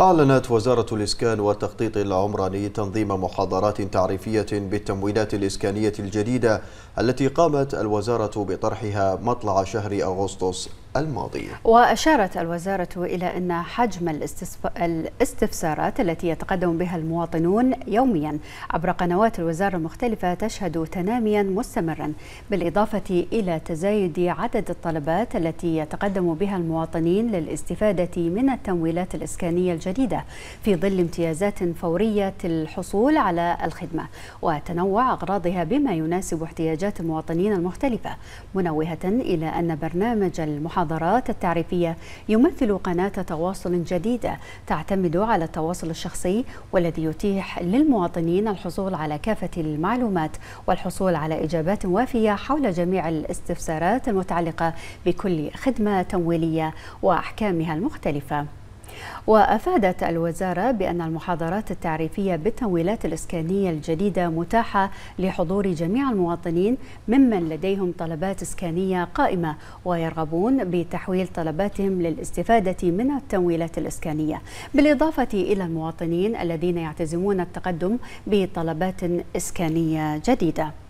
أعلنت وزارة الإسكان والتخطيط العمراني تنظيم محاضرات تعريفية بالتمويلات الإسكانية الجديدة التي قامت الوزارة بطرحها مطلع شهر أغسطس الماضي. وأشارت الوزارة إلى أن حجم الاستفسارات التي يتقدم بها المواطنون يوميا عبر قنوات الوزارة المختلفة تشهد تناميا مستمرا بالإضافة إلى تزايد عدد الطلبات التي يتقدم بها المواطنين للاستفادة من التمويلات الإسكانية الجديدة في ظل امتيازات فورية الحصول على الخدمة وتنوع أغراضها بما يناسب احتياجات المواطنين المختلفة منوهة إلى أن برنامج المحاضرات التعريفية يمثل قناة تواصل جديدة تعتمد على التواصل الشخصي والذي يتيح للمواطنين الحصول على كافة المعلومات والحصول على إجابات وافية حول جميع الاستفسارات المتعلقة بكل خدمة تمويلية وأحكامها المختلفة. وأفادت الوزارة بأن المحاضرات التعريفية بالتمويلات الإسكانية الجديدة متاحة لحضور جميع المواطنين ممن لديهم طلبات إسكانية قائمة ويرغبون بتحويل طلباتهم للاستفادة من التمويلات الإسكانية. بالإضافة إلى المواطنين الذين يعتزمون التقدم بطلبات إسكانية جديدة.